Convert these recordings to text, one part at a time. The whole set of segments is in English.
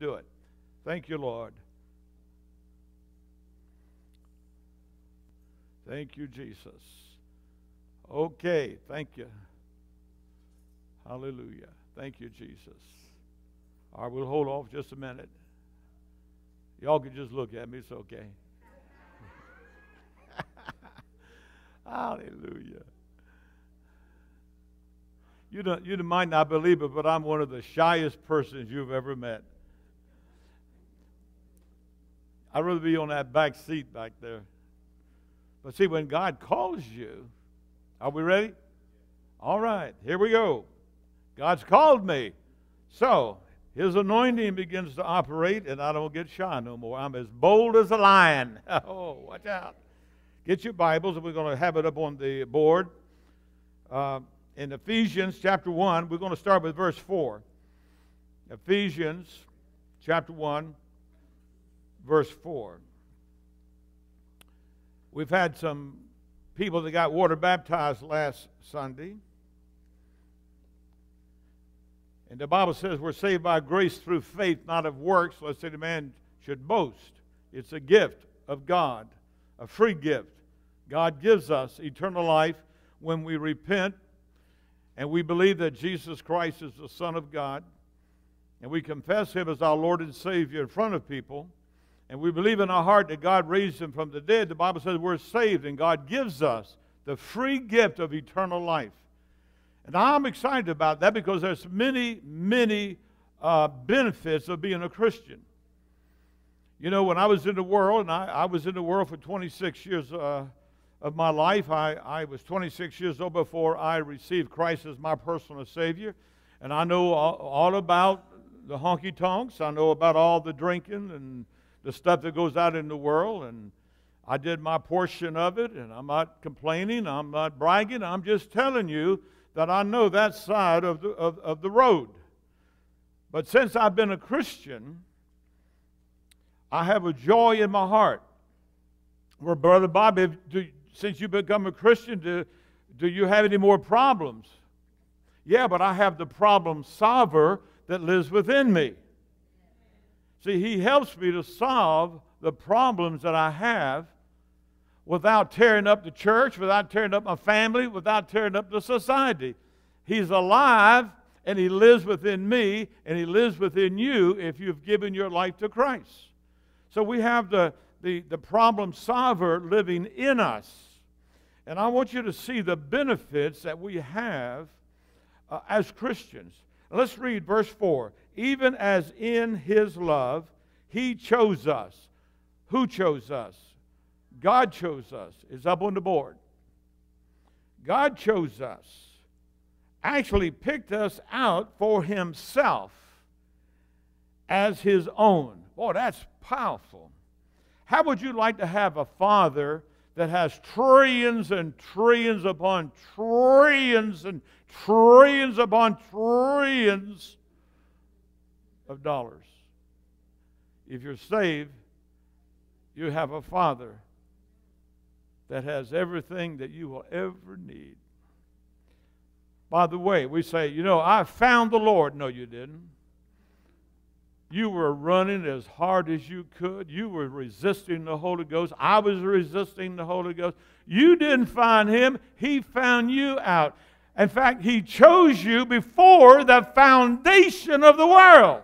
Do it. Thank you, Lord. Thank you, Jesus. Okay, thank you. Hallelujah. Thank you, Jesus. All right, we'll hold off just a minute. Y'all can just look at me, it's okay. Hallelujah. You, don't, you might not believe it, but I'm one of the shyest persons you've ever met. I'd rather be on that back seat back there. But see, when God calls you, are we ready? All right, here we go. God's called me. So, his anointing begins to operate, and I don't get shy no more. I'm as bold as a lion. Oh, watch out. Get your Bibles, and we're going to have it up on the board. Uh, in Ephesians chapter 1, we're going to start with verse 4. Ephesians chapter 1, verse 4. We've had some people that got water baptized last Sunday. And the Bible says we're saved by grace through faith, not of works, lest any man should boast. It's a gift of God, a free gift. God gives us eternal life when we repent and we believe that Jesus Christ is the Son of God and we confess Him as our Lord and Savior in front of people and we believe in our heart that God raised Him from the dead, the Bible says we're saved and God gives us the free gift of eternal life. And I'm excited about that because there's many, many uh, benefits of being a Christian. You know, when I was in the world, and I, I was in the world for 26 years uh, of my life. I, I was 26 years old before I received Christ as my personal Savior. And I know all, all about the honky tonks. I know about all the drinking and the stuff that goes out in the world. And I did my portion of it. And I'm not complaining. I'm not bragging. I'm just telling you that I know that side of the, of, of the road. But since I've been a Christian, I have a joy in my heart. Well, Brother Bobby, do, since you've become a Christian, do, do you have any more problems? Yeah, but I have the problem solver that lives within me. See, he helps me to solve the problems that I have without tearing up the church, without tearing up my family, without tearing up the society. He's alive and he lives within me and he lives within you if you've given your life to Christ. So we have the, the, the problem solver living in us. And I want you to see the benefits that we have uh, as Christians. Let's read verse 4. Even as in his love he chose us. Who chose us? God chose us. It's up on the board. God chose us. Actually picked us out for himself as his own. Boy, that's powerful. How would you like to have a father that has trillions and trillions upon trillions and trillions upon trillions of dollars. If you're saved, you have a Father that has everything that you will ever need. By the way, we say, you know, I found the Lord. No, you didn't. You were running as hard as you could. You were resisting the Holy Ghost. I was resisting the Holy Ghost. You didn't find him, he found you out. In fact, he chose you before the foundation of the world.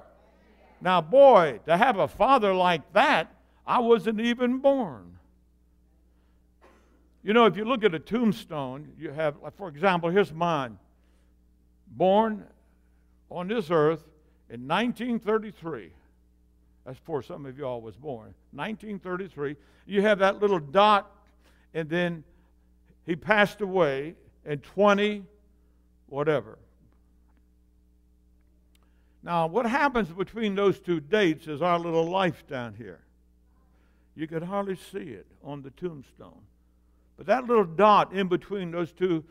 Now, boy, to have a father like that, I wasn't even born. You know, if you look at a tombstone, you have, for example, here's mine. Born on this earth in 1933. That's before some of y'all was born. 1933. You have that little dot, and then he passed away in 20, whatever. Now, what happens between those two dates is our little life down here. You could hardly see it on the tombstone. But that little dot in between those two,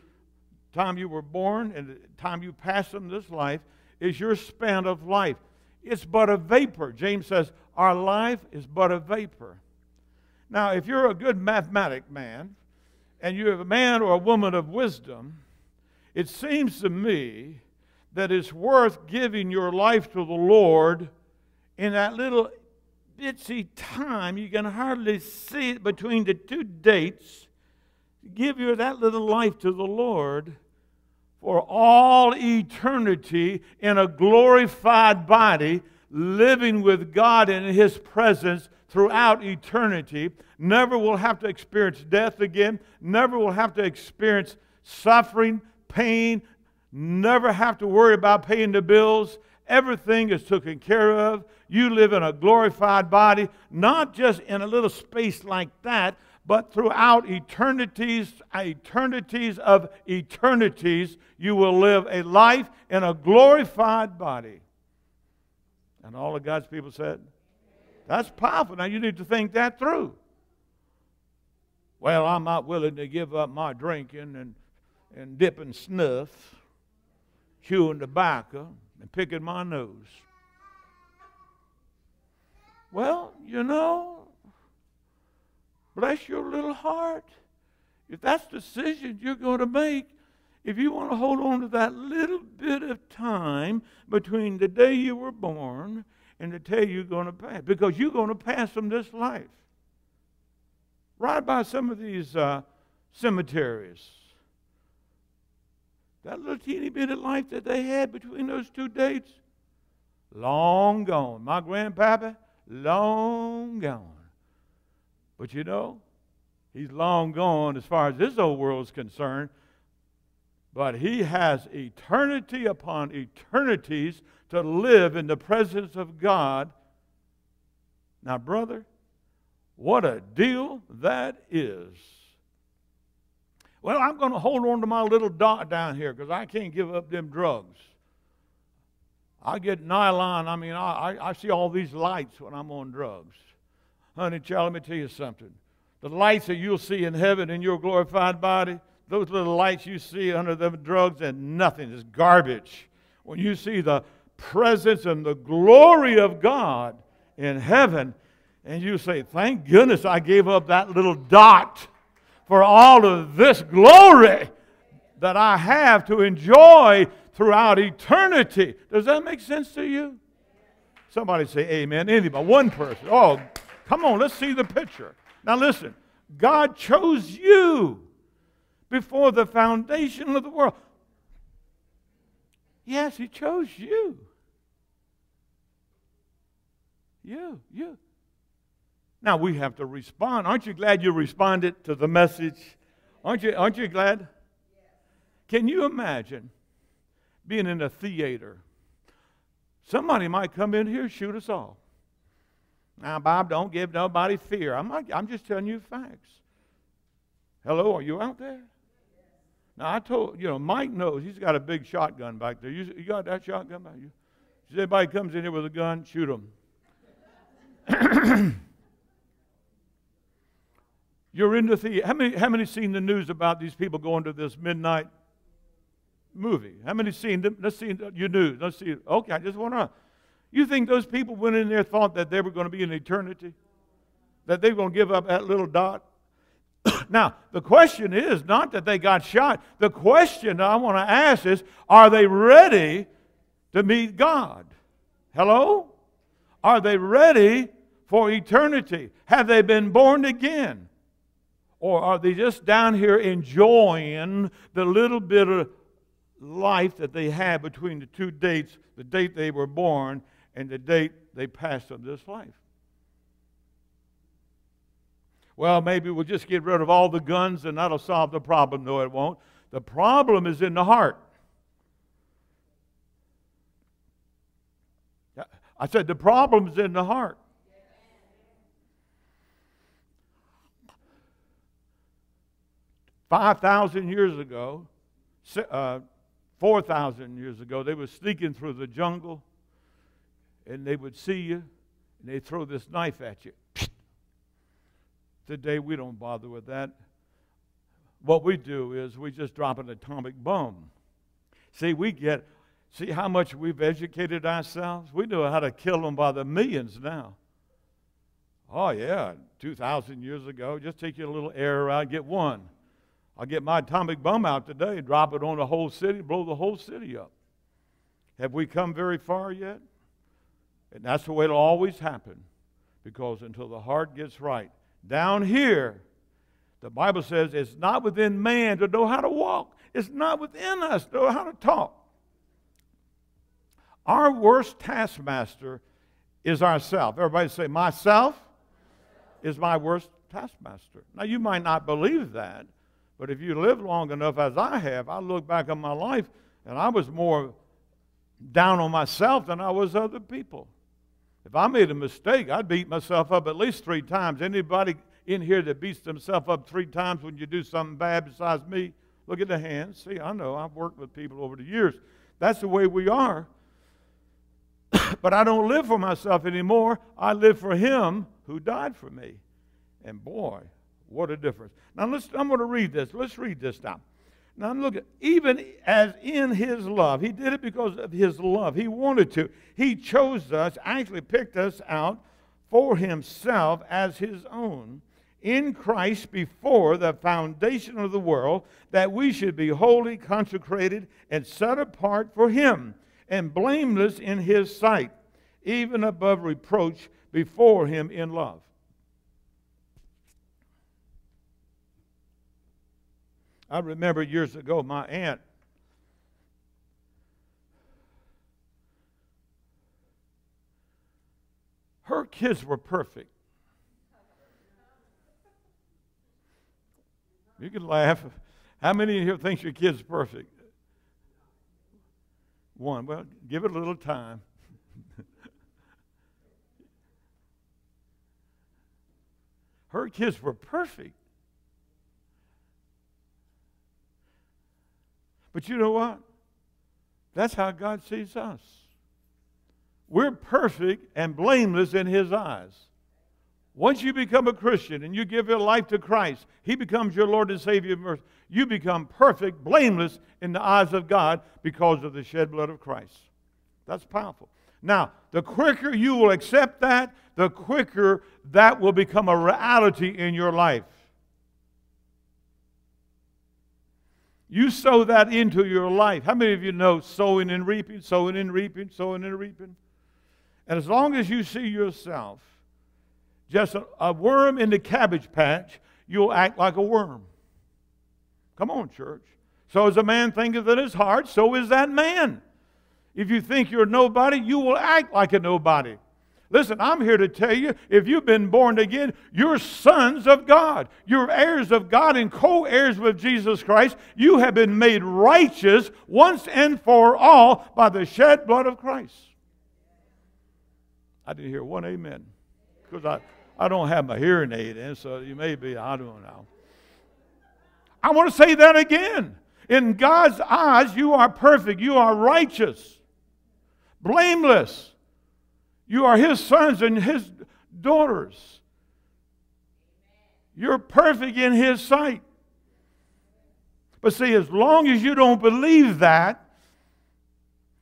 time you were born and the time you pass from this life, is your span of life. It's but a vapor. James says, Our life is but a vapor. Now, if you're a good mathematic man and you're a man or a woman of wisdom, it seems to me that it's worth giving your life to the Lord in that little bitsy time, you can hardly see it between the two dates, give your that little life to the Lord for all eternity in a glorified body, living with God in His presence throughout eternity, never will have to experience death again, never will have to experience suffering, pain, never have to worry about paying the bills. Everything is taken care of. You live in a glorified body, not just in a little space like that, but throughout eternities, eternities of eternities, you will live a life in a glorified body. And all of God's people said, That's powerful. Now you need to think that through. Well, I'm not willing to give up my drinking and, and dipping snuff, chewing tobacco, and picking my nose. Well, you know, Bless your little heart. If that's the decision you're going to make, if you want to hold on to that little bit of time between the day you were born and the day you're going to pass, because you're going to pass from this life. Right by some of these uh, cemeteries. That little teeny bit of life that they had between those two dates, long gone. My grandpapa, long gone. But you know, he's long gone as far as this old world is concerned. But he has eternity upon eternities to live in the presence of God. Now, brother, what a deal that is. Well, I'm going to hold on to my little dot down here because I can't give up them drugs. I get nylon. I mean, I, I see all these lights when I'm on drugs. Honey, child, let me tell you something. The lights that you'll see in heaven in your glorified body, those little lights you see under the drugs and nothing is garbage. When you see the presence and the glory of God in heaven, and you say, Thank goodness I gave up that little dot for all of this glory that I have to enjoy throughout eternity. Does that make sense to you? Somebody say amen. Anybody, one person. Oh, Come on, let's see the picture. Now listen, God chose you before the foundation of the world. Yes, He chose you. You, you. Now we have to respond. Aren't you glad you responded to the message? Aren't you, aren't you glad? Can you imagine being in a theater? Somebody might come in here shoot us all. Now, Bob, don't give nobody fear. I'm, not, I'm just telling you facts. Hello, are you out there? Now, I told, you know, Mike knows. He's got a big shotgun back there. You, you got that shotgun back there? If anybody comes in here with a gun, shoot him. You're in the theater. How many, how many seen the news about these people going to this midnight movie? How many seen them? Let's see your news. Let's see. Okay, I just want to you think those people went in there thought that they were going to be in eternity? That they were going to give up that little dot? now, the question is not that they got shot. The question I want to ask is are they ready to meet God? Hello? Are they ready for eternity? Have they been born again? Or are they just down here enjoying the little bit of life that they had between the two dates, the date they were born and the date they passed on this life. Well, maybe we'll just get rid of all the guns and that'll solve the problem. No, it won't. The problem is in the heart. I said the problem is in the heart. Five thousand years ago, uh, four thousand years ago, they were sneaking through the jungle and they would see you and they'd throw this knife at you. Today, we don't bother with that. What we do is we just drop an atomic bomb. See, we get, see how much we've educated ourselves? We know how to kill them by the millions now. Oh, yeah, 2,000 years ago, just take your little air out, get one. I'll get my atomic bomb out today, drop it on the whole city, blow the whole city up. Have we come very far yet? And that's the way it'll always happen. Because until the heart gets right, down here, the Bible says it's not within man to know how to walk. It's not within us to know how to talk. Our worst taskmaster is ourself. Everybody say, myself is my worst taskmaster. Now, you might not believe that, but if you live long enough as I have, I look back on my life and I was more down on myself than I was other people. If I made a mistake, I'd beat myself up at least three times. Anybody in here that beats themselves up three times when you do something bad besides me? Look at the hands. See, I know. I've worked with people over the years. That's the way we are. but I don't live for myself anymore. I live for Him who died for me. And boy, what a difference. Now, let's, I'm going to read this. Let's read this now. Now, look at even as in His love, He did it because of His love. He wanted to. He chose us, actually picked us out for Himself as His own in Christ before the foundation of the world, that we should be holy, consecrated, and set apart for Him, and blameless in His sight, even above reproach before Him in love. I remember years ago, my aunt her kids were perfect. You can laugh. How many of you think your kid's perfect? One. Well, give it a little time. Her kids were perfect. But you know what? That's how God sees us. We're perfect and blameless in His eyes. Once you become a Christian and you give your life to Christ, He becomes your Lord and Savior. You become perfect, blameless in the eyes of God because of the shed blood of Christ. That's powerful. Now, the quicker you will accept that, the quicker that will become a reality in your life. You sow that into your life. How many of you know sowing and reaping, sowing and reaping, sowing and reaping? And as long as you see yourself just a, a worm in the cabbage patch, you'll act like a worm. Come on, church. So as a man thinketh in his heart, so is that man. If you think you're nobody, you will act like a nobody. Listen, I'm here to tell you if you've been born again, you're sons of God. You're heirs of God and co heirs with Jesus Christ. You have been made righteous once and for all by the shed blood of Christ. I didn't hear one amen because I, I don't have my hearing aid in, so you may be, I don't know. I want to say that again. In God's eyes, you are perfect, you are righteous, blameless. You are his sons and his daughters. You're perfect in his sight. But see, as long as you don't believe that,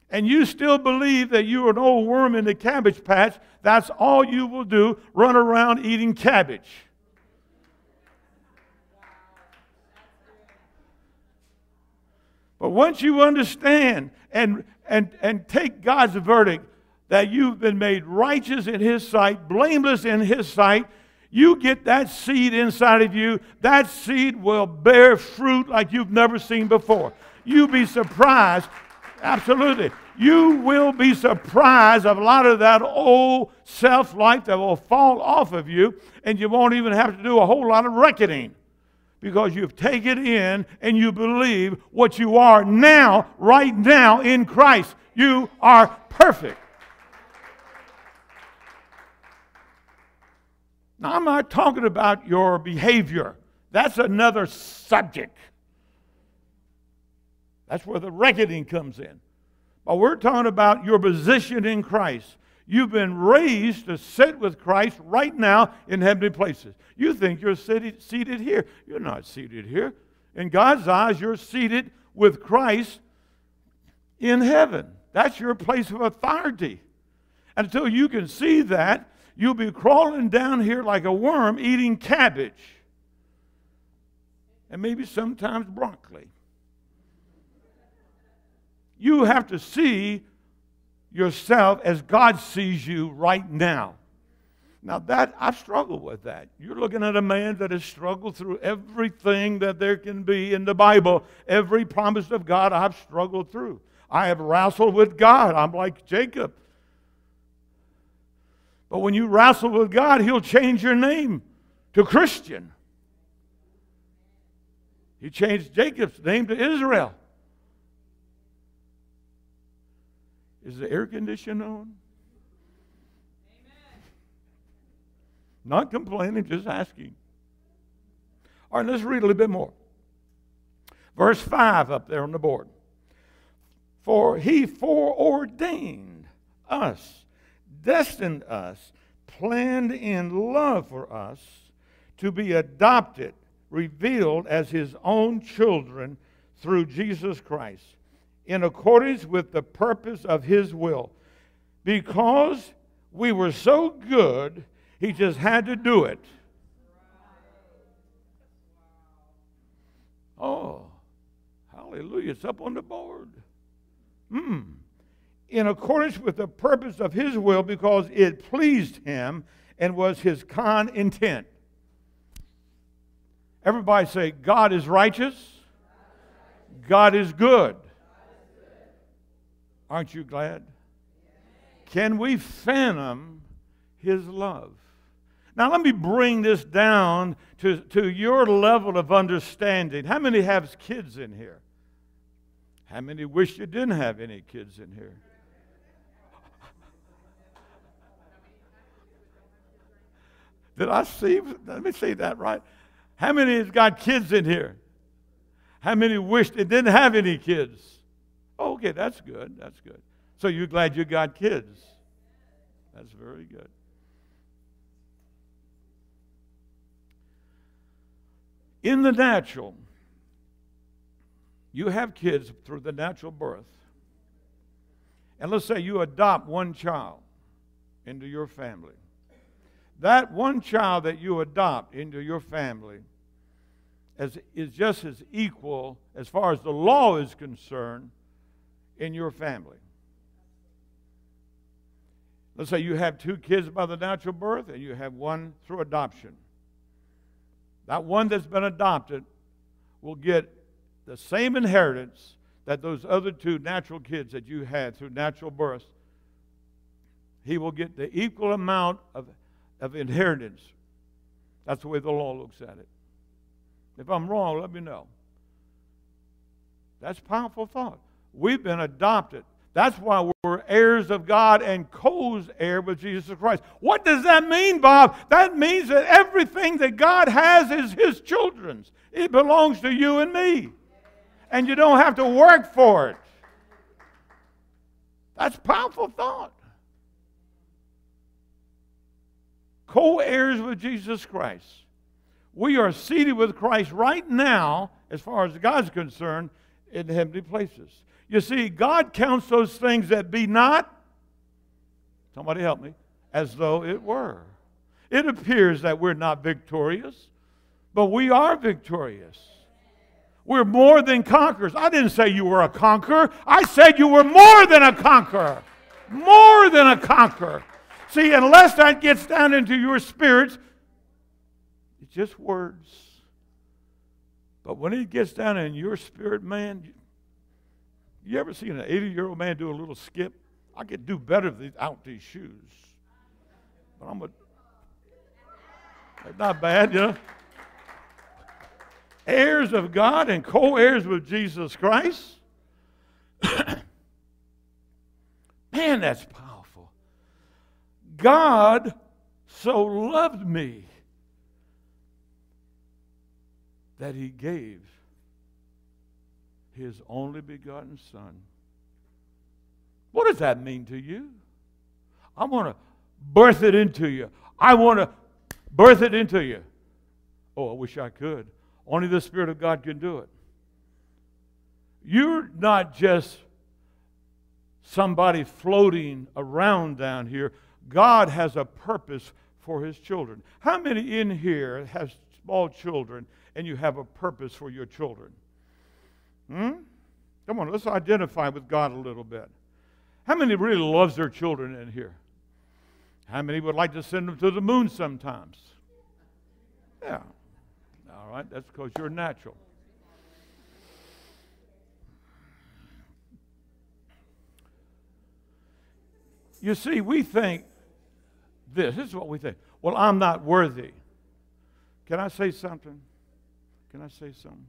and you still believe that you're an old worm in the cabbage patch, that's all you will do run around eating cabbage. But once you understand and, and, and take God's verdict, that you've been made righteous in His sight, blameless in His sight, you get that seed inside of you, that seed will bear fruit like you've never seen before. You'll be surprised. Absolutely. You will be surprised of a lot of that old self life that will fall off of you, and you won't even have to do a whole lot of reckoning because you've taken in and you believe what you are now, right now in Christ. You are perfect. Now, I'm not talking about your behavior. That's another subject. That's where the reckoning comes in. But we're talking about your position in Christ. You've been raised to sit with Christ right now in heavenly places. You think you're seated, seated here. You're not seated here. In God's eyes, you're seated with Christ in heaven. That's your place of authority. Until you can see that, you'll be crawling down here like a worm eating cabbage and maybe sometimes broccoli. You have to see yourself as God sees you right now. Now that I've struggled with that. You're looking at a man that has struggled through everything that there can be in the Bible. Every promise of God I've struggled through. I have wrestled with God. I'm like Jacob. But when you wrestle with God, He'll change your name to Christian. He changed Jacob's name to Israel. Is the air conditioner on? Not complaining, just asking. All right, let's read a little bit more. Verse 5 up there on the board. For he foreordained us, destined us, planned in love for us to be adopted, revealed as his own children through Jesus Christ, in accordance with the purpose of his will. Because we were so good he just had to do it. Oh, hallelujah. It's up on the board. Hmm. In accordance with the purpose of his will, because it pleased him and was his con intent. Everybody say, God is righteous. God is good. Aren't you glad? Can we fathom his love? Now, let me bring this down to, to your level of understanding. How many have kids in here? How many wish you didn't have any kids in here? Did I see? Let me say that right. How many has got kids in here? How many wish they didn't have any kids? Okay, that's good. That's good. So you're glad you got kids. That's very good. In the natural, you have kids through the natural birth. And let's say you adopt one child into your family. That one child that you adopt into your family is, is just as equal, as far as the law is concerned, in your family. Let's say you have two kids by the natural birth and you have one through adoption. That one that's been adopted will get the same inheritance that those other two natural kids that you had through natural birth. He will get the equal amount of, of inheritance. That's the way the law looks at it. If I'm wrong, let me know. That's powerful thought. We've been adopted. That's why we're heirs of God and co heir with Jesus Christ. What does that mean, Bob? That means that everything that God has is His children's. It belongs to you and me. And you don't have to work for it. That's powerful thought. Co heirs with Jesus Christ. We are seated with Christ right now, as far as God's concerned, in heavenly places. You see, God counts those things that be not, somebody help me, as though it were. It appears that we're not victorious, but we are victorious. We're more than conquerors. I didn't say you were a conqueror. I said you were more than a conqueror. More than a conqueror. See, unless that gets down into your spirits, it's just words. But when it gets down in your spirit, man, you ever seen an 80 year old man do a little skip? I could do better without these shoes. But I'm a. Not bad, you know. Heirs of God and co heirs with Jesus Christ. Man, that's. God so loved me that he gave his only begotten Son. What does that mean to you? I want to birth it into you. I want to birth it into you. Oh, I wish I could. Only the Spirit of God can do it. You're not just somebody floating around down here. God has a purpose for his children. How many in here have small children and you have a purpose for your children? Hmm? Come on, let's identify with God a little bit. How many really loves their children in here? How many would like to send them to the moon sometimes? Yeah. All right, that's because you're natural. You see, we think this. This is what we think. Well, I'm not worthy. Can I say something? Can I say something?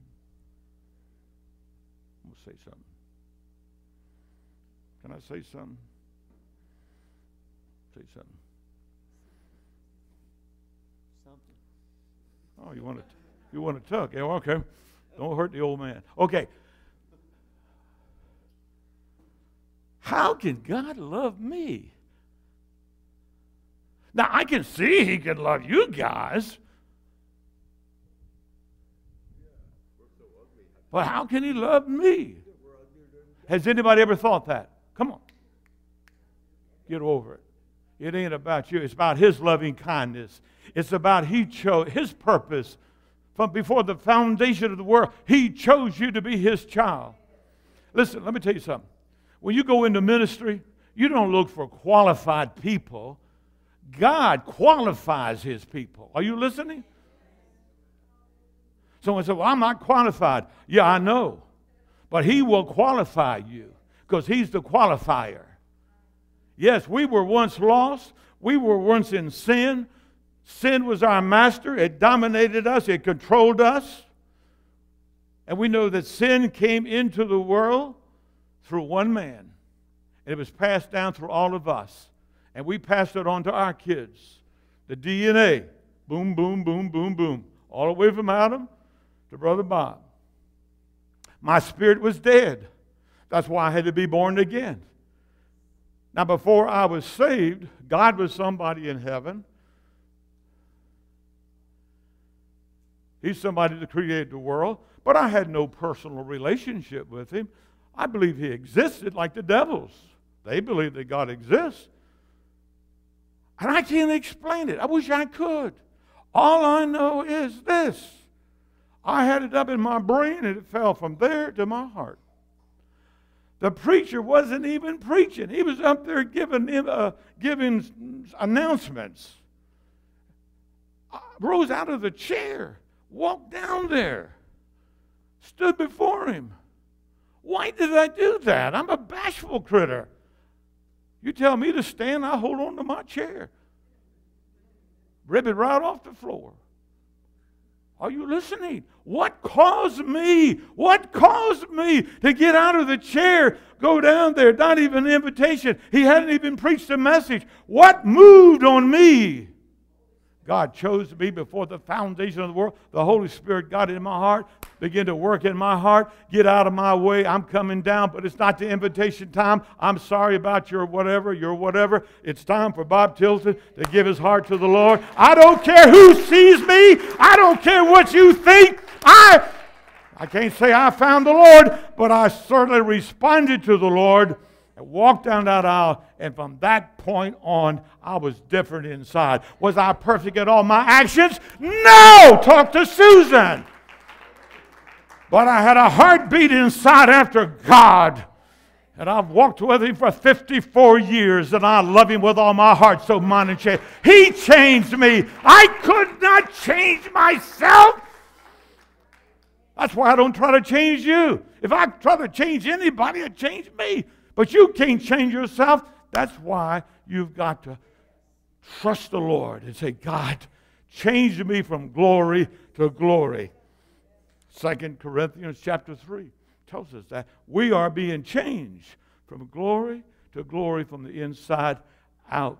I'm going to say something. Can I say something? Say something. Something. Oh, you want to you want to talk? Yeah, okay. Don't hurt the old man. Okay. How can God love me? Now, I can see He can love you guys. But how can He love me? Has anybody ever thought that? Come on. Get over it. It ain't about you. It's about His loving kindness. It's about He chose His purpose from before the foundation of the world. He chose you to be His child. Listen, let me tell you something. When you go into ministry, you don't look for qualified people. God qualifies his people. Are you listening? Someone said, Well, I'm not qualified. Yeah, I know. But he will qualify you because he's the qualifier. Yes, we were once lost. We were once in sin. Sin was our master. It dominated us, it controlled us. And we know that sin came into the world through one man. And it was passed down through all of us. And we passed it on to our kids. The DNA, boom, boom, boom, boom, boom, all the way from Adam to Brother Bob. My spirit was dead. That's why I had to be born again. Now, before I was saved, God was somebody in heaven. He's somebody that created the world, but I had no personal relationship with him. I believe he existed like the devils. They believe that God exists. And I can't explain it. I wish I could. All I know is this I had it up in my brain and it fell from there to my heart. The preacher wasn't even preaching, he was up there giving, uh, giving announcements. I rose out of the chair, walked down there, stood before him. Why did I do that? I'm a bashful critter. You tell me to stand, I hold on to my chair. Rip it right off the floor. Are you listening? What caused me? What caused me to get out of the chair, go down there? Not even an invitation. He hadn't even preached a message. What moved on me? God chose me before the foundation of the world. The Holy Spirit got in my heart, began to work in my heart. Get out of my way. I'm coming down, but it's not the invitation time. I'm sorry about your whatever, your whatever. It's time for Bob Tilton to give his heart to the Lord. I don't care who sees me. I don't care what you think. I I can't say I found the Lord, but I certainly responded to the Lord and walked down that aisle, and from that point on, I was different inside. Was I perfect in all my actions? No! Talk to Susan. But I had a heartbeat inside after God. And I've walked with him for 54 years, and I love him with all my heart, so mind and change. He changed me. I could not change myself. That's why I don't try to change you. If I try to change anybody, it change me. But you can't change yourself. That's why you've got to trust the Lord and say, God, change me from glory to glory. Second Corinthians chapter 3 tells us that we are being changed from glory to glory from the inside out.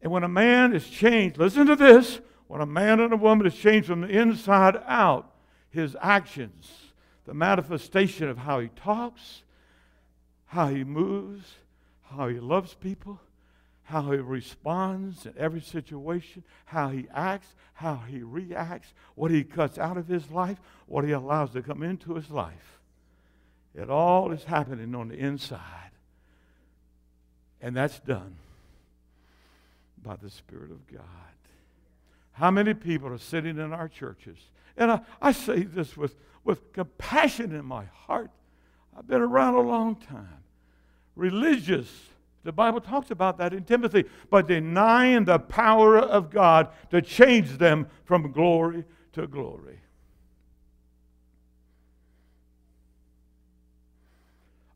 And when a man is changed, listen to this when a man and a woman is changed from the inside out, his actions, the manifestation of how he talks, how he moves, how he loves people, how he responds in every situation, how he acts, how he reacts, what he cuts out of his life, what he allows to come into his life. It all is happening on the inside. And that's done by the Spirit of God. How many people are sitting in our churches? And I, I say this with, with compassion in my heart. I've been around a long time religious. The Bible talks about that in Timothy, but denying the power of God to change them from glory to glory.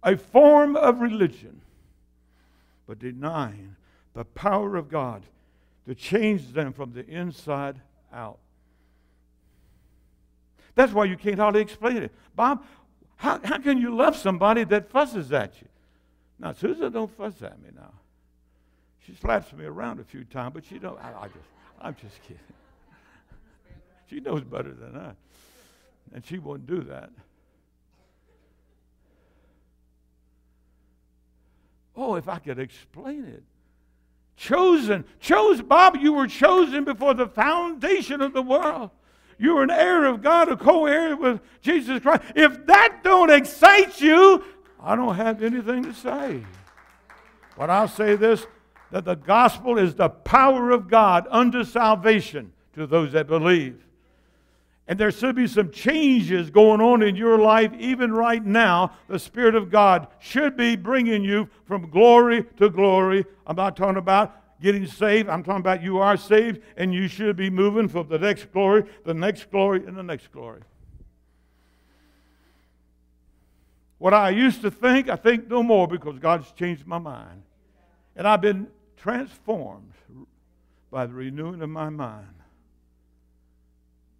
A form of religion, but denying the power of God to change them from the inside out. That's why you can't hardly explain it. Bob, how, how can you love somebody that fusses at you? Now, Susan don't fuss at me now. She slaps me around a few times, but she don't. I, I just, I'm just kidding. She knows better than I, and she won't do that. Oh, if I could explain it. Chosen, chose, Bob, you were chosen before the foundation of the world. You're an heir of God, a co-heir with Jesus Christ. If that don't excite you, I don't have anything to say. But I'll say this that the gospel is the power of God unto salvation to those that believe. And there should be some changes going on in your life, even right now. The Spirit of God should be bringing you from glory to glory. I'm not talking about getting saved. I'm talking about you are saved, and you should be moving from the next glory, the next glory, and the next glory. What I used to think, I think no more because God's changed my mind. And I've been transformed by the renewing of my mind.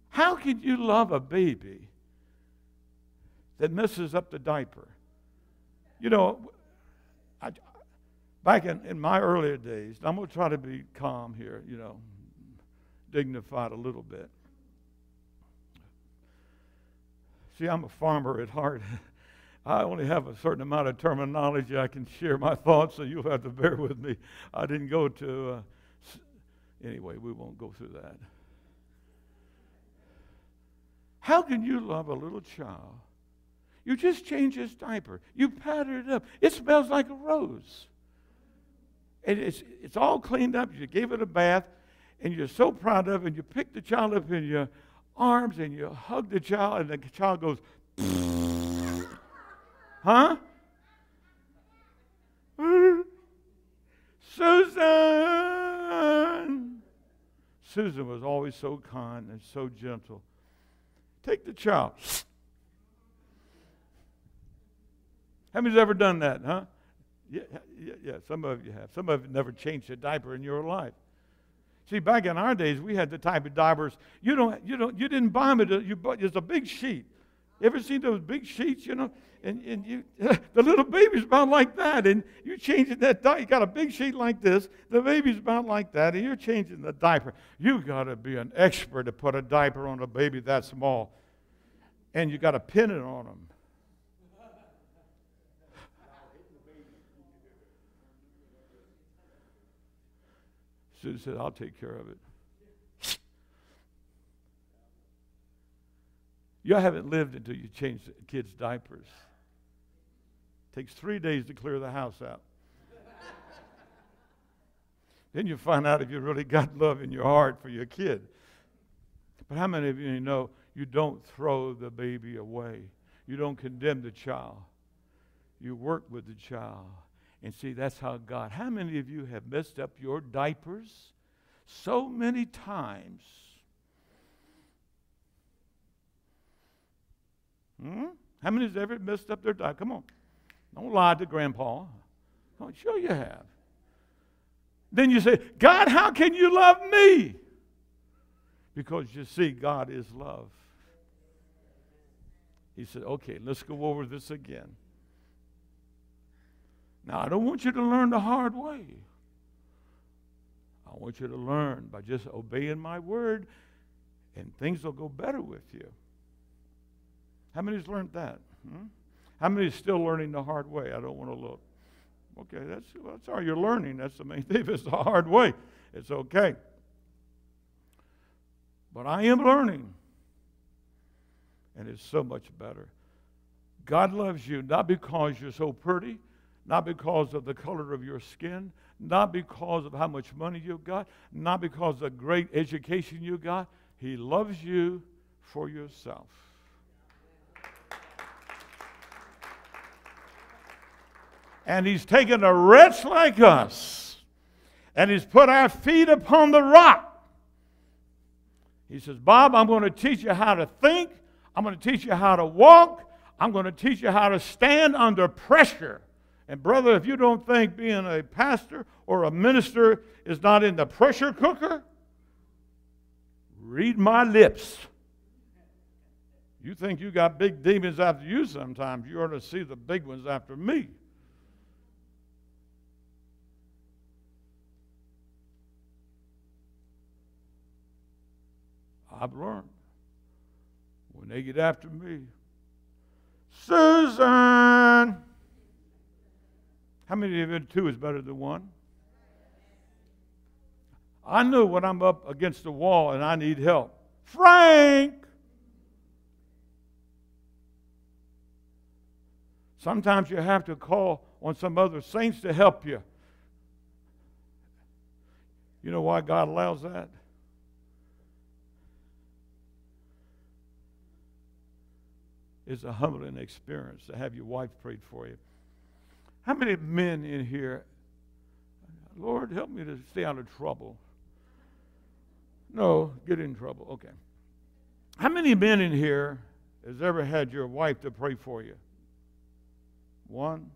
How can you love a baby that messes up the diaper? You know, I, back in, in my earlier days, I'm going to try to be calm here, you know, dignified a little bit. See, I'm a farmer at heart. I only have a certain amount of terminology I can share my thoughts, so you'll have to bear with me. I didn't go to, uh, anyway, we won't go through that. How can you love a little child? You just change his diaper, you pattern it up, it smells like a rose. And it's, it's all cleaned up, you gave it a bath, and you're so proud of it, and you pick the child up in your arms and you hug the child, and the child goes, Huh? Susan! Susan was always so kind and so gentle. Take the child. How many's ever done that, huh? Yeah, yeah, yeah, some of you have. Some of you never changed a diaper in your life. See, back in our days, we had the type of diapers you don't, you don't, you didn't buy them. You bought, it's a big sheet. Ever seen those big sheets, you know? And, and you, the little baby's bound like that, and you're changing that diaper. You got a big sheet like this, the baby's bound like that, and you're changing the diaper. You got to be an expert to put a diaper on a baby that small, and you got to pin it on them. Sue said, I'll take care of it. You haven't lived until you change kids' diapers. Takes three days to clear the house out. then you find out if you really got love in your heart for your kid. But how many of you know you don't throw the baby away? You don't condemn the child. You work with the child. And see, that's how God. How many of you have messed up your diapers so many times? Hmm? How many has ever messed up their diet? Come on. Don't lie to grandpa. I'm sure you have. Then you say, God, how can you love me? Because you see, God is love. He said, okay, let's go over this again. Now, I don't want you to learn the hard way. I want you to learn by just obeying my word, and things will go better with you. How many's learned that? Hmm? How many's still learning the hard way? I don't want to look. Okay, that's that's all you're learning. That's the main thing. It's the hard way, it's okay. But I am learning, and it's so much better. God loves you not because you're so pretty, not because of the color of your skin, not because of how much money you've got, not because of the great education you got. He loves you for yourself. And He's taken a wretch like us and He's put our feet upon the rock. He says, Bob, I'm going to teach you how to think. I'm going to teach you how to walk. I'm going to teach you how to stand under pressure. And, brother, if you don't think being a pastor or a minister is not in the pressure cooker, read my lips. You think you got big demons after you sometimes. You ought to see the big ones after me. I've learned when they get after me, Susan. How many of you two is better than one? I know when I'm up against the wall and I need help. Frank! Sometimes you have to call on some other saints to help you. You know why God allows that? It's a humbling experience to have your wife prayed for you. How many men in here, Lord, help me to stay out of trouble? No, get in trouble. Okay. How many men in here has ever had your wife to pray for you? One,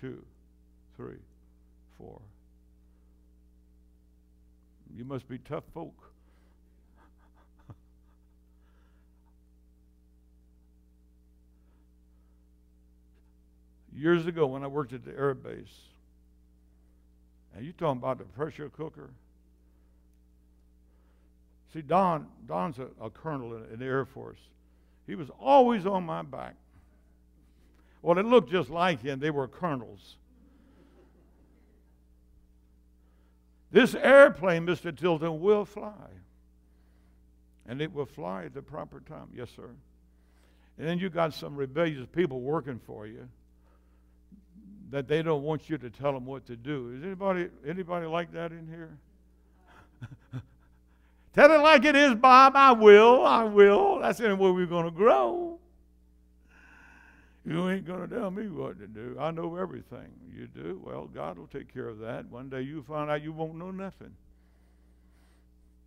two, three, four. You must be tough folk. Years ago, when I worked at the air base, and you talking about the pressure cooker. See, Don, Don's a, a colonel in, in the Air Force. He was always on my back. Well, it looked just like him. They were colonels. This airplane, Mr. Tilton, will fly. And it will fly at the proper time. Yes, sir. And then you got some rebellious people working for you that they don't want you to tell them what to do. Is anybody anybody like that in here? tell it like it is, Bob. I will. I will. That's the only way we're going to grow. You ain't going to tell me what to do. I know everything. You do? Well, God will take care of that. One day you find out you won't know nothing.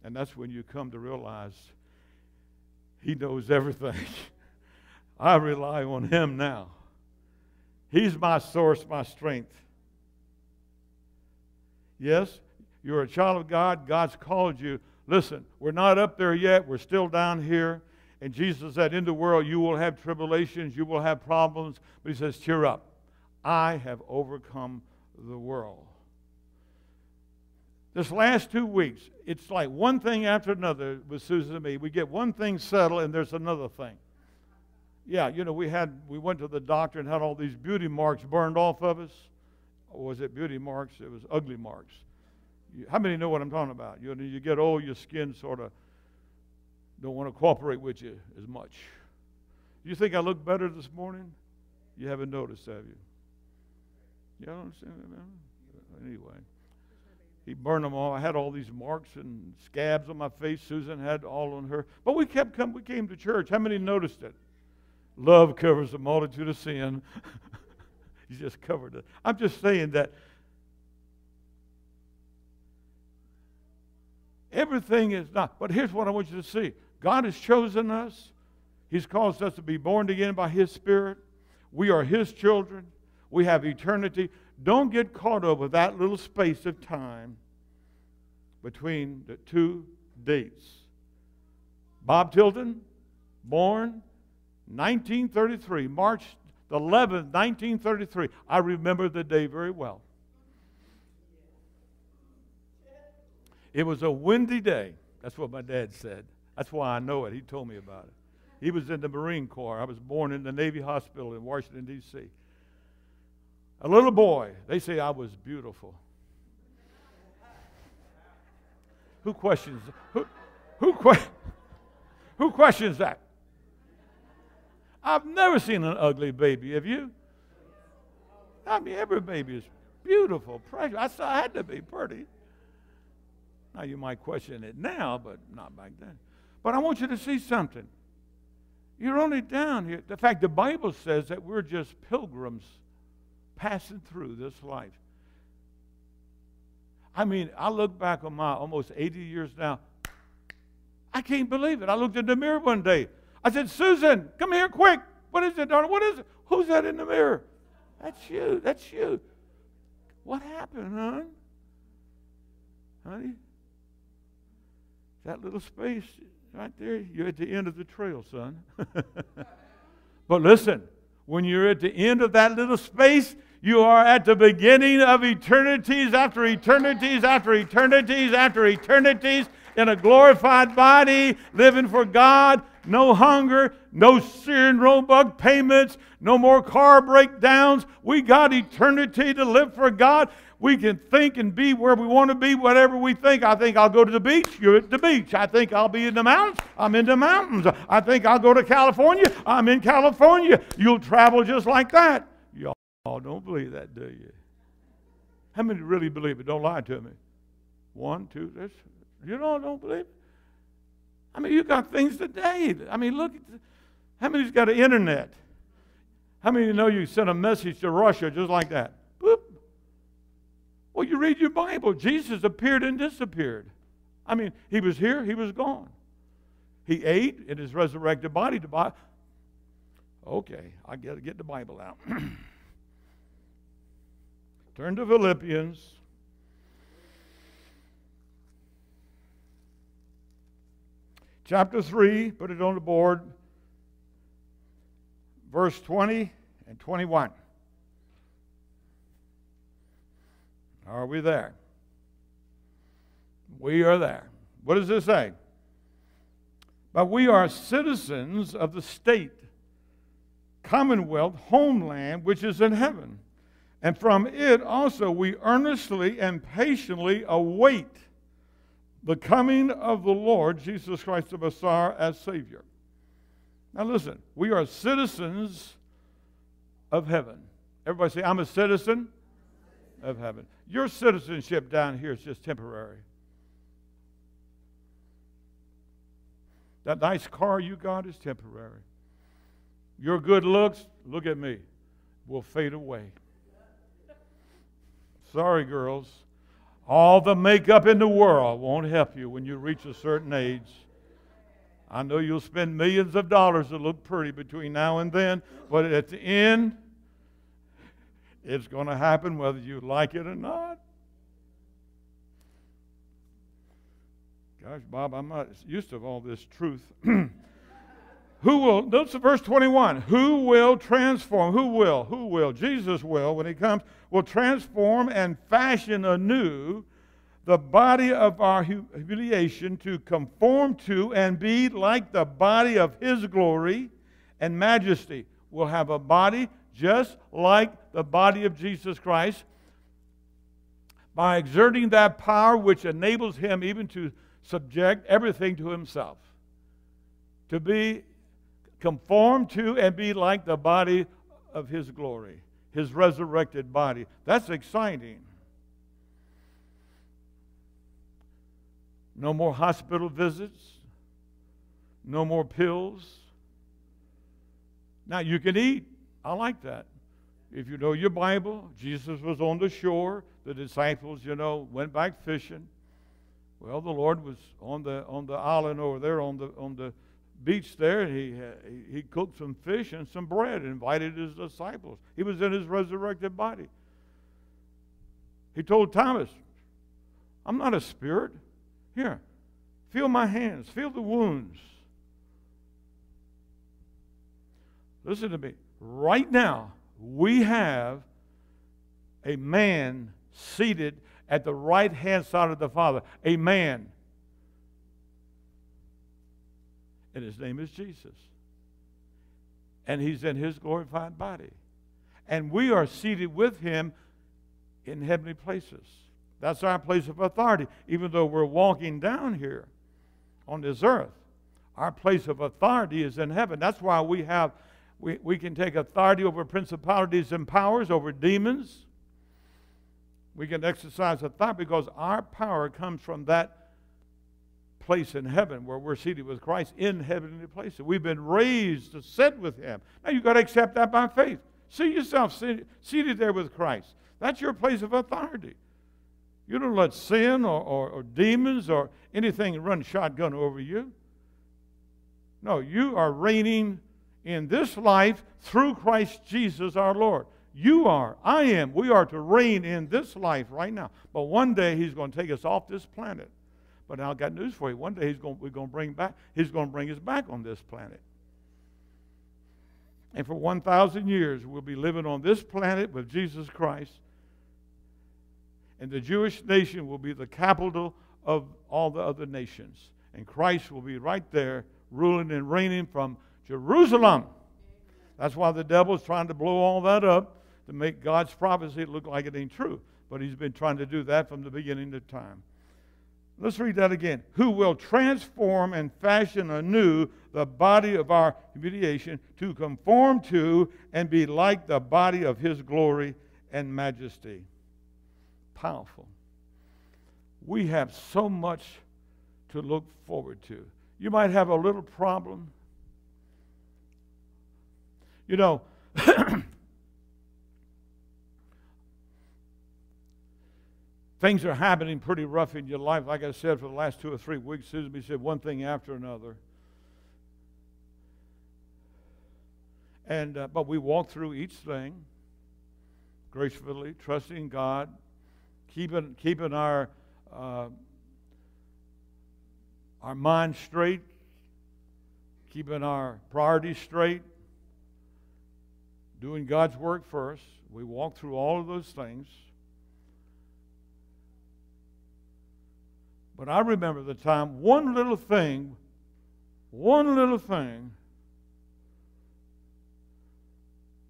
And that's when you come to realize He knows everything. I rely on Him now. He's my source, my strength. Yes, you're a child of God. God's called you. Listen, we're not up there yet. We're still down here. And Jesus said, In the world you will have tribulations, you will have problems. But he says, Cheer up. I have overcome the world. This last two weeks, it's like one thing after another with Susan and me. We get one thing settled, and there's another thing. Yeah, you know, we had we went to the doctor and had all these beauty marks burned off of us. Or was it beauty marks? It was ugly marks. How many know what I'm talking about? You, know, you get old, your skin sort of don't want to cooperate with you as much. You think I look better this morning? You haven't noticed, have you? You don't understand that? Anyway, he burned them all. I had all these marks and scabs on my face. Susan had all on her. But we kept coming. We came to church. How many noticed it? Love covers a multitude of sin. he just covered it. I'm just saying that everything is not. But here's what I want you to see God has chosen us, He's caused us to be born again by His Spirit. We are His children, we have eternity. Don't get caught up with that little space of time between the two dates. Bob Tilton, born 1933, March the 11th, 1933. I remember the day very well. It was a windy day. That's what my dad said. That's why I know it. He told me about it. He was in the Marine Corps. I was born in the Navy Hospital in Washington, D.C. A little boy. They say I was beautiful. Who questions? Who, who, que- who questions that? I've never seen an ugly baby. Have you? I mean, every baby is beautiful, precious. I, I had to be pretty. Now, you might question it now, but not back then. But I want you to see something. You're only down here. In fact, the Bible says that we're just pilgrims passing through this life. I mean, I look back on my almost 80 years now. I can't believe it. I looked in the mirror one day. I said, Susan, come here quick. What is it, darling? What is it? Who's that in the mirror? That's you. That's you. What happened, hon? Honey? That little space right there, you're at the end of the trail, son. but listen, when you're at the end of that little space, you are at the beginning of eternities after eternities after eternities after eternities in a glorified body, living for God. No hunger, no Sears Roebuck payments, no more car breakdowns. We got eternity to live for God. We can think and be where we want to be, whatever we think. I think I'll go to the beach. You're at the beach. I think I'll be in the mountains. I'm in the mountains. I think I'll go to California. I'm in California. You'll travel just like that. Oh, don't believe that, do you? How many really believe it? Don't lie to me. One, two, that's, you know, don't believe it. I mean, you got things today. I mean, look, how many's got an internet? How many of you know you sent a message to Russia just like that? Boop. Well, you read your Bible. Jesus appeared and disappeared. I mean, he was here, he was gone. He ate in his resurrected body. To buy. Okay, I got to get the Bible out. Turn to Philippians. Chapter 3, put it on the board. Verse 20 and 21. Are we there? We are there. What does this say? But we are citizens of the state, commonwealth, homeland, which is in heaven and from it also we earnestly and patiently await the coming of the Lord Jesus Christ the Messiah as Savior. Now listen, we are citizens of heaven. Everybody say, I'm a citizen of heaven. Your citizenship down here is just temporary. That nice car you got is temporary. Your good looks, look at me, will fade away. Sorry, girls. All the makeup in the world won't help you when you reach a certain age. I know you'll spend millions of dollars to look pretty between now and then, but at the end, it's going to happen whether you like it or not. Gosh, Bob, I'm not used to all this truth. Who will, notice verse 21, who will transform? Who will? Who will? Jesus will, when he comes, will transform and fashion anew the body of our humiliation to conform to and be like the body of his glory and majesty. We'll have a body just like the body of Jesus Christ by exerting that power which enables him even to subject everything to himself. To be conform to and be like the body of his glory, his resurrected body. That's exciting. No more hospital visits, no more pills. Now you can eat. I like that. If you know your Bible, Jesus was on the shore. The disciples, you know, went back fishing. Well, the Lord was on the on the island over there on the on the beach there. and He, he cooked some fish and some bread and invited his disciples. He was in his resurrected body. He told Thomas, I'm not a spirit. Here, feel my hands, feel the wounds. Listen to me. Right now, we have a man seated at the right hand side of the Father. A man and his name is Jesus. And he's in his glorified body. And we are seated with him in heavenly places. That's our place of authority. Even though we're walking down here on this earth, our place of authority is in heaven. That's why we have we, we can take authority over principalities and powers, over demons. We can exercise authority because our power comes from that place in heaven where we're seated with Christ in heavenly places. We've been raised to sit with Him. Now you've got to accept that by faith. See yourself seated there with Christ. That's your place of authority. You don't let sin or, or, or demons or anything run shotgun over you. No, you are reigning in this life through Christ Jesus our Lord. You are, I am, we are to reign in this life right now. But one day he's going to take us off this planet. But now I got news for you. One day he's going, we're going to bring back, he's going to bring us back on this planet. And for 1,000 years, we'll be living on this planet with Jesus Christ. And the Jewish nation will be the capital of all the other nations. And Christ will be right there, ruling and reigning from Jerusalem. That's why the devil's trying to blow all that up to make God's prophecy look like it ain't true. But he's been trying to do that from the beginning of time. Let's read that again. Who will transform and fashion anew the body of our humiliation to conform to and be like the body of his glory and majesty. Powerful. We have so much to look forward to. You might have a little problem. You know, things are happening pretty rough in your life. Like I said, for the last two or three weeks, Susan said one thing after another. And uh, but we walk through each thing gracefully, trusting God, keeping keeping our uh, our mind straight, keeping our priorities straight, doing God's work first. We walk through all of those things. But I remember the time, one little thing, one little thing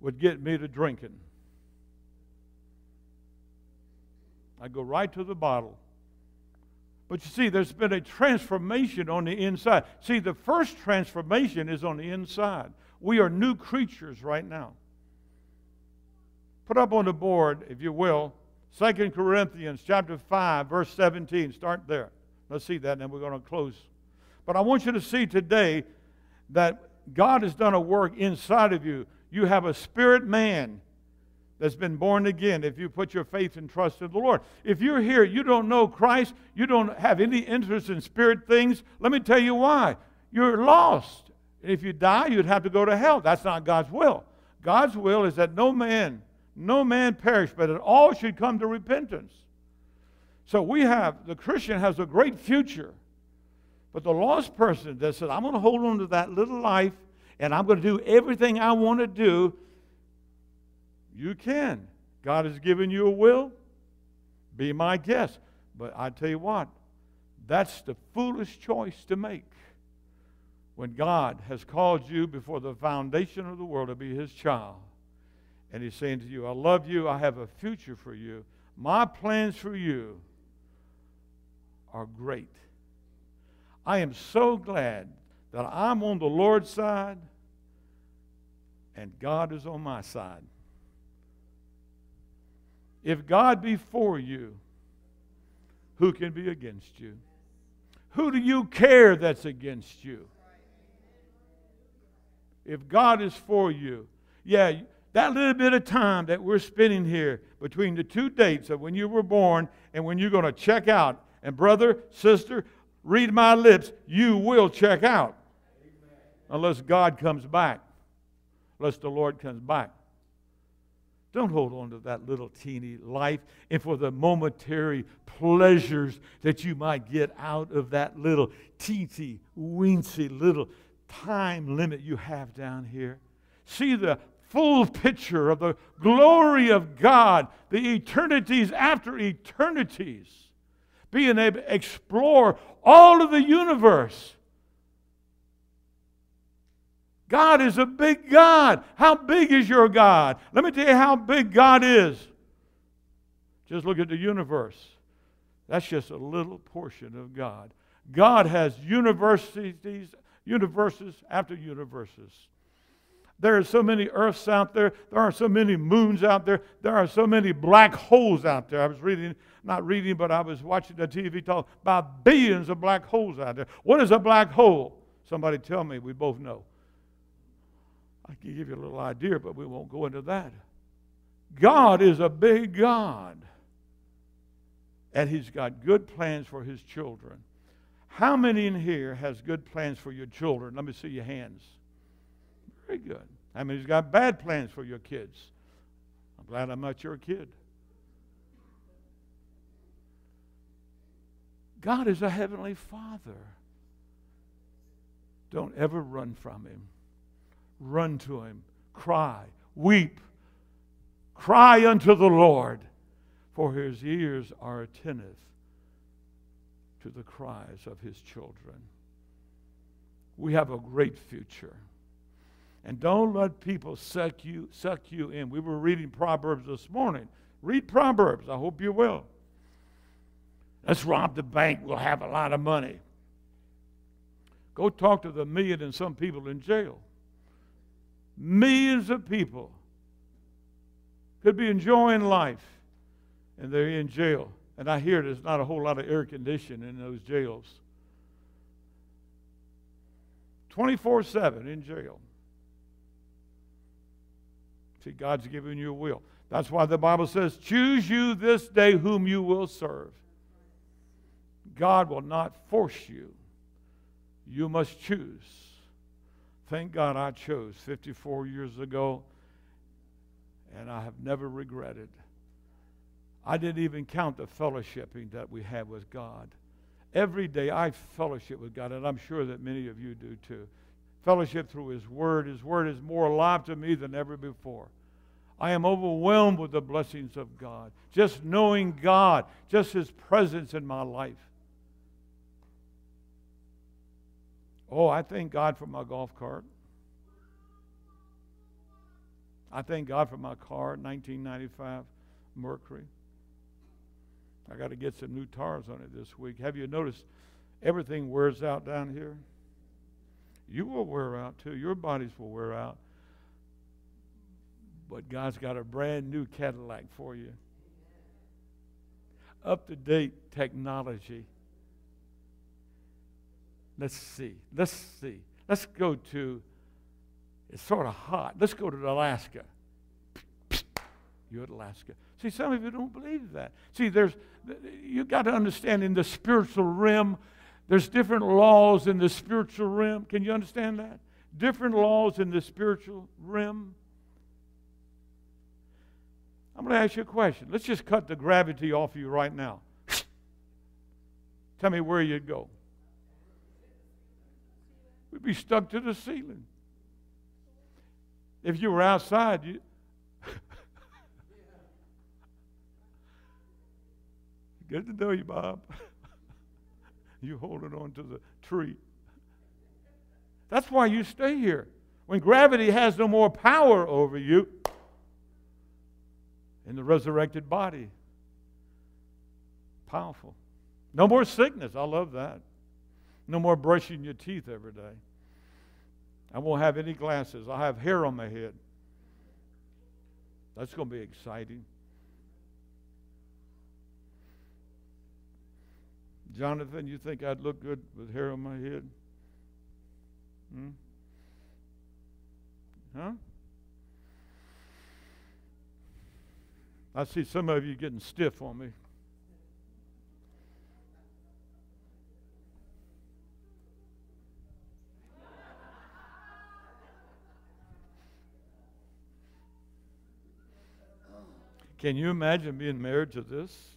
would get me to drinking. I go right to the bottle. But you see, there's been a transformation on the inside. See, the first transformation is on the inside. We are new creatures right now. Put up on the board, if you will, 2 Corinthians chapter 5, verse 17. Start there. Let's see that, and then we're going to close. But I want you to see today that God has done a work inside of you. You have a spirit man that's been born again if you put your faith and trust in the Lord. If you're here, you don't know Christ, you don't have any interest in spirit things, let me tell you why. You're lost. If you die, you'd have to go to hell. That's not God's will. God's will is that no man, no man perish, but that all should come to repentance. So we have, the Christian has a great future. But the lost person that says, I'm going to hold on to that little life and I'm going to do everything I want to do, you can. God has given you a will. Be my guest. But I tell you what, that's the foolish choice to make. When God has called you before the foundation of the world to be his child, and he's saying to you, I love you, I have a future for you. My plans for you are great. I am so glad that I'm on the Lord's side and God is on my side. If God be for you, who can be against you? Who do you care that's against you? If God is for you, yeah, that little bit of time that we're spending here between the two dates of when you were born and when you're going to check out and brother, sister, read my lips, you will check out. Unless God comes back. Unless the Lord comes back. Don't hold on to that little teeny life and for the momentary pleasures that you might get out of that little teensy, weensy little time limit you have down here. See the full picture of the glory of God, the eternities after eternities being able to explore all of the universe. God is a big God. How big is your God? Let me tell you how big God is. Just look at the universe. That's just a little portion of God. God has universities, universes after universes. There are so many earths out there. There are so many moons out there. There are so many black holes out there. I was reading, not reading, but I was watching the TV talk about billions of black holes out there. What is a black hole? Somebody tell me. We both know. I can give you a little idea, but we won't go into that. God is a big God. And He's got good plans for His children. How many in here has good plans for your children? Let me see your hands. Very good. How many's got bad plans for your kids? I'm glad I'm not your kid. God is a heavenly Father. Don't ever run from Him. Run to Him. Cry. Weep. Cry unto the Lord, for His ears are attentive to the cries of His children. We have a great future. And don't let people suck you, suck you in. We were reading Proverbs this morning. Read Proverbs. I hope you will. Let's rob the bank. We'll have a lot of money. Go talk to the million and some people in jail. Millions of people could be enjoying life and they're in jail. And I hear there's not a whole lot of air conditioning in those jails. 24 7 in jail. See, God's given you a will. That's why the Bible says, Choose you this day whom you will serve. God will not force you. You must choose. Thank God I chose 54 years ago, and I have never regretted. I didn't even count the fellowshipping that we have with God. Every day I fellowship with God, and I'm sure that many of you do too. Fellowship through His Word. His Word is more alive to me than ever before. I am overwhelmed with the blessings of God. Just knowing God, just His presence in my life. Oh, I thank God for my golf cart. I thank God for my car, 1995 Mercury. I got to get some new tires on it this week. Have you noticed everything wears out down here? You will wear out too. Your bodies will wear out. But God's got a brand new Cadillac for you. Up to date technology. Let's see. Let's see. Let's go to, it's sort of hot. Let's go to Alaska. You're at Alaska. See, some of you don't believe that. See, there's, you've got to understand in the spiritual realm, there's different laws in the spiritual realm. Can you understand that? Different laws in the spiritual realm. I'm going to ask you a question. Let's just cut the gravity off of you right now. Tell me where you'd go. We'd be stuck to the ceiling. If you were outside, you. Good to know you, Bob. you holding on to the tree. That's why you stay here. When gravity has no more power over you, in the resurrected body. Powerful. No more sickness. I love that. No more brushing your teeth every day. I won't have any glasses. I'll have hair on my head. That's going to be exciting. Jonathan, you think I'd look good with hair on my head? Hmm? Huh? I see some of you getting stiff on me. Can you imagine being married to this?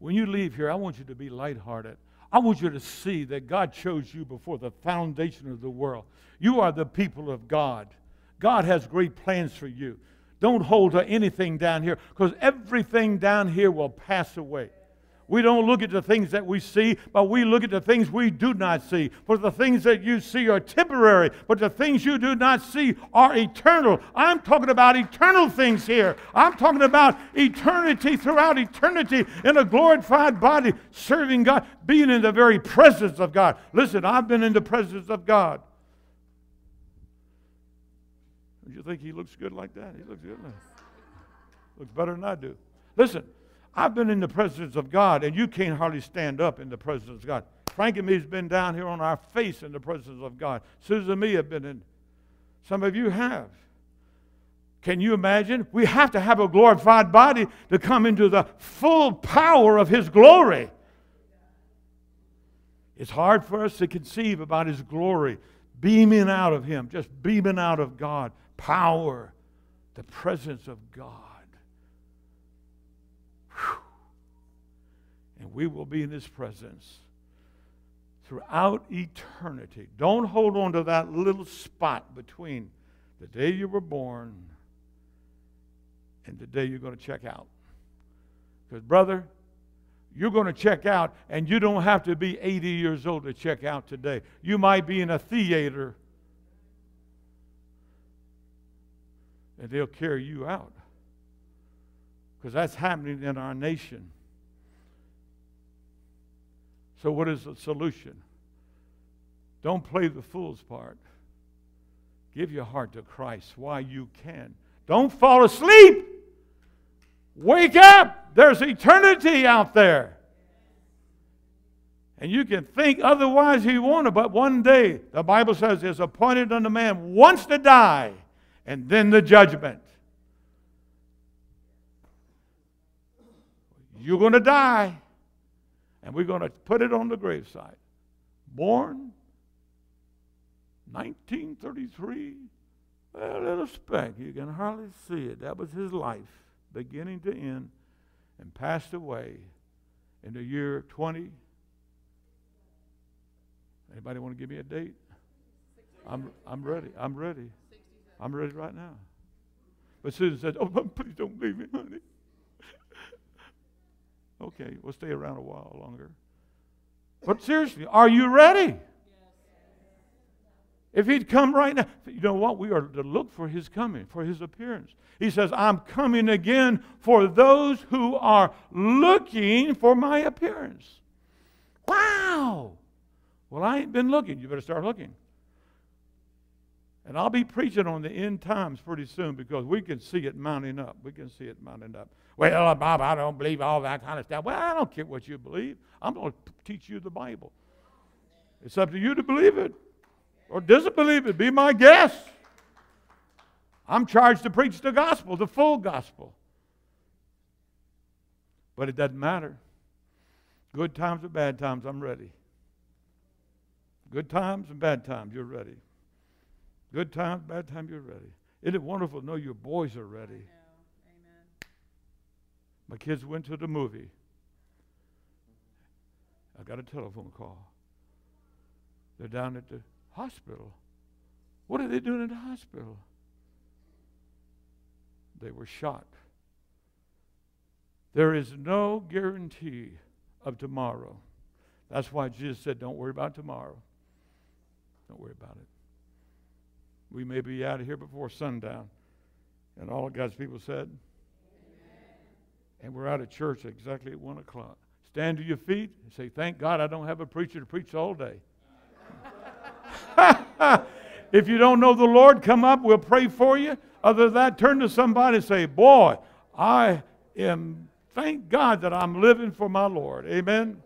When you leave here, I want you to be lighthearted. I want you to see that God chose you before the foundation of the world. You are the people of God. God has great plans for you. Don't hold to anything down here because everything down here will pass away. We don't look at the things that we see, but we look at the things we do not see. For the things that you see are temporary, but the things you do not see are eternal. I'm talking about eternal things here. I'm talking about eternity throughout eternity in a glorified body, serving God, being in the very presence of God. Listen, I've been in the presence of God. You think he looks good like that? He looks good. Looks better than I do. Listen, I've been in the presence of God, and you can't hardly stand up in the presence of God. Frank and me has been down here on our face in the presence of God. Susan and me have been in. Some of you have. Can you imagine? We have to have a glorified body to come into the full power of His glory. It's hard for us to conceive about His glory beaming out of Him, just beaming out of God. Power, the presence of God. Whew. And we will be in His presence throughout eternity. Don't hold on to that little spot between the day you were born and the day you're going to check out. Because, brother, you're going to check out, and you don't have to be 80 years old to check out today. You might be in a theater, and they'll carry you out. Because that's happening in our nation. So, what is the solution? Don't play the fool's part. Give your heart to Christ while you can. Don't fall asleep. Wake up! There's eternity out there. And you can think otherwise you want to, but one day, the Bible says, is appointed unto man once to die, and then the judgment. You're going to die, and we're going to put it on the graveside. Born 1933, a little speck. You can hardly see it. That was his life beginning to end, and passed away in the year 20. Anybody want to give me a date? I'm, I'm ready. I'm ready. I'm ready right now. But Susan said, Oh, please don't leave me, honey. Okay, we'll stay around a while longer. But seriously, are you ready? If he'd come right now, you know what? We are to look for his coming, for his appearance. He says, I'm coming again for those who are looking for my appearance. Wow! Well, I ain't been looking. You better start looking. And I'll be preaching on the end times pretty soon because we can see it mounting up. We can see it mounting up. Well, uh, Bob, I don't believe all that kind of stuff. Well, I don't care what you believe. I'm going to teach you the Bible. It's up to you to believe it or disbelieve it. Be my guest. I'm charged to preach the gospel, the full gospel. But it doesn't matter. Good times or bad times, I'm ready. Good times and bad times, you're ready. Good time, bad time, you're ready. Isn't it wonderful to know your boys are ready? My kids went to the movie. I got a telephone call. They're down at the Hospital. What are they doing in the hospital? They were shot. There is no guarantee of tomorrow. That's why Jesus said, Don't worry about tomorrow. Don't worry about it. We may be out of here before sundown. And all of God's people said, Amen. And we're out of church exactly at 1 o'clock. Stand to your feet and say, Thank God I don't have a preacher to preach all day. if you don't know the Lord, come up. We'll pray for you. Other than that, turn to somebody and say, Boy, I am, thank God that I'm living for my Lord. Amen.